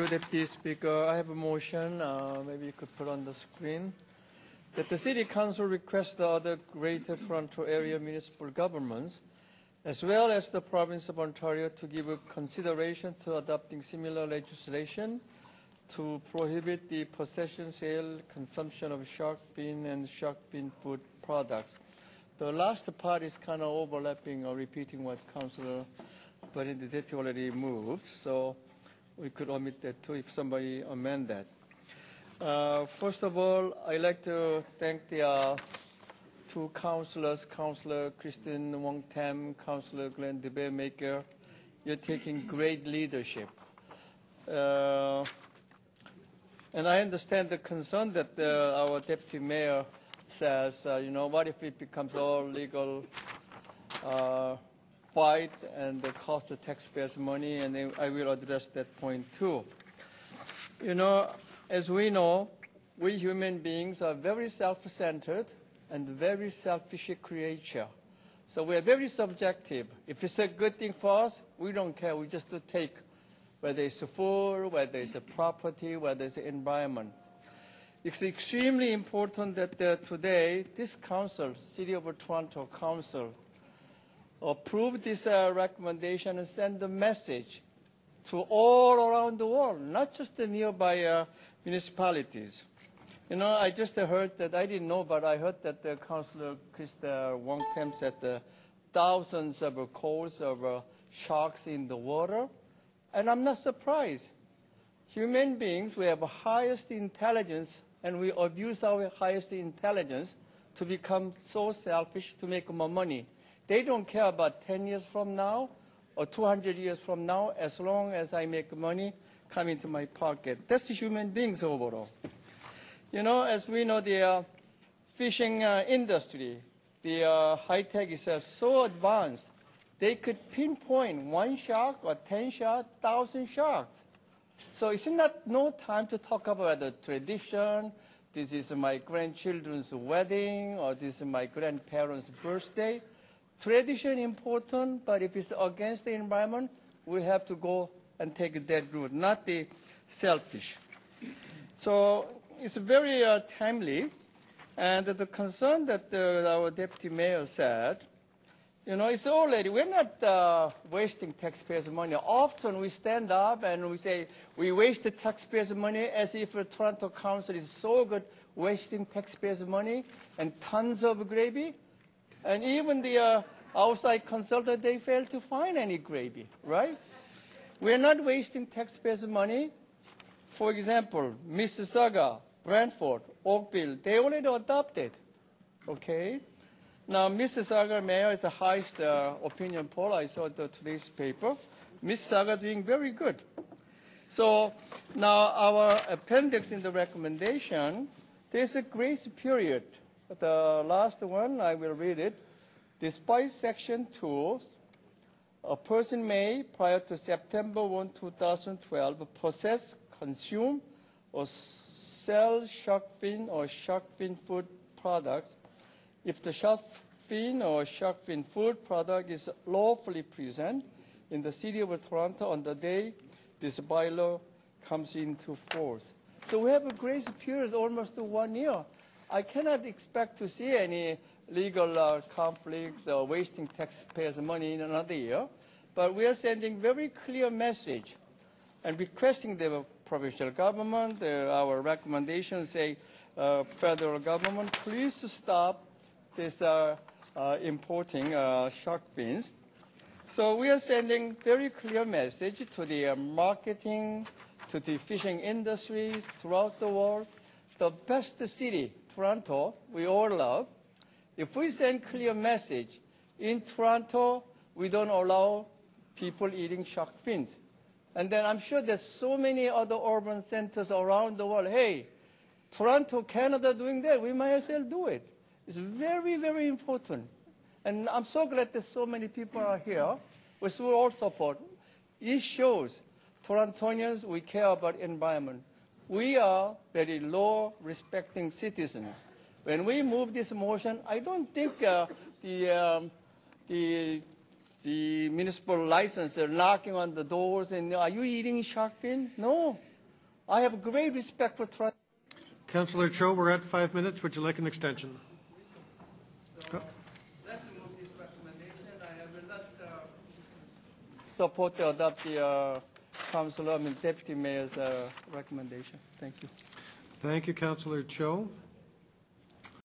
Deputy Speaker, I have a motion, uh, maybe you could put on the screen, that the City Council request the other Greater Toronto Area municipal governments, as well as the province of Ontario, to give consideration to adopting similar legislation to prohibit the possession, sale, consumption of shark fin and shark fin food products. The last part is kind of overlapping or repeating what Councillor Berardinetti already moved, so we could omit that too if somebody amend that. Uh, first of all, I'd like to thank the uh, two councillors, Councillor Christine Wong Tam, Councillor Glenn De Baeremaeker taking great leadership. Uh, and I understand the concern that uh, our deputy mayor says, uh, you know, what if it becomes all legal uh, fight and it cost the taxpayers money, and I will address that point too. You know, as we know, we human beings are very self-centered and very selfish creature. So we are very subjective. If it's a good thing for us, we don't care. We just take, whether it's food, whether it's a property, whether it's the environment. It's extremely important that uh, today this council, City of Toronto Council, approve this uh, recommendation and send a message to all around the world, not just the nearby uh, municipalities. You know, I just heard that, I didn't know, but I heard that the Councillor Krista Wong Tam said the thousands of uh, calls of uh, sharks in the water. And I'm not surprised. Human beings, we have the highest intelligence, and we abuse our highest intelligence to become so selfish to make more money. They don't care about 10 years from now or 200 years from now as long as I make money come into my pocket. That's human beings overall. You know, as we know, the uh, fishing uh, industry, the uh, high tech is uh, so advanced, they could pinpoint one shark or 10 sharks, 1,000 sharks. So it's not no time to talk about the tradition. This is my grandchildren's wedding, or this is my grandparents' birthday. Tradition important, but if it's against the environment, we have to go and take that route, not the selfish. So it's very uh, timely, and the concern that uh, our deputy mayor said, you know, it's already, we're not uh, wasting taxpayers' money. Often we stand up and we say, we waste the taxpayers' money as if the Toronto Council is so good wasting taxpayers' money and tons of gravy. And even the uh, outside consultant, they failed to find any gravy, right? We're not wasting taxpayers' money. For example, Mississauga, Brantford, Oakville, they already adopted, okay? Now, Mississauga mayor is the highest uh, opinion poll. I saw the, today's paper. Mississauga doing very good. So now our appendix in the recommendation, there's a grace period the last one, I will read it. Despite Section 2, a person may, prior to September 1, 2012, possess, consume, or sell shark fin or shark fin food products if the shark fin or shark fin food product is lawfully present in the city of Toronto on the day this bylaw comes into force. So we have a grace period almost one year. I cannot expect to see any legal uh, conflicts or wasting taxpayers' money in another year. But we are sending very clear message and requesting the provincial government, uh, our recommendations say, uh, federal government, please stop this uh, uh, importing uh, shark fins. So we are sending very clear message to the marketing, to the fishing industry throughout the world. The best city Toronto, we all love, if we send clear message, in Toronto, we don't allow people eating shark fins. And then I'm sure there's so many other urban centers around the world. Hey, Toronto, Canada doing that, we might as well do it. It's very, very important. And I'm so glad that so many people are here with all support. It shows Torontonians, we care about environment we are very law respecting citizens. When we move this motion, I don't think uh, the, um, the the municipal license, they're knocking on the doors and, are you eating shark fin? No. I have great respect for Toronto. Councillor Cho, we're at five minutes. Would you like an extension? Let's move this recommendation. I will not uh, support to adopt the uh, councilor, I mean deputy mayor's uh, recommendation. Thank you. Thank you, Councillor Cho.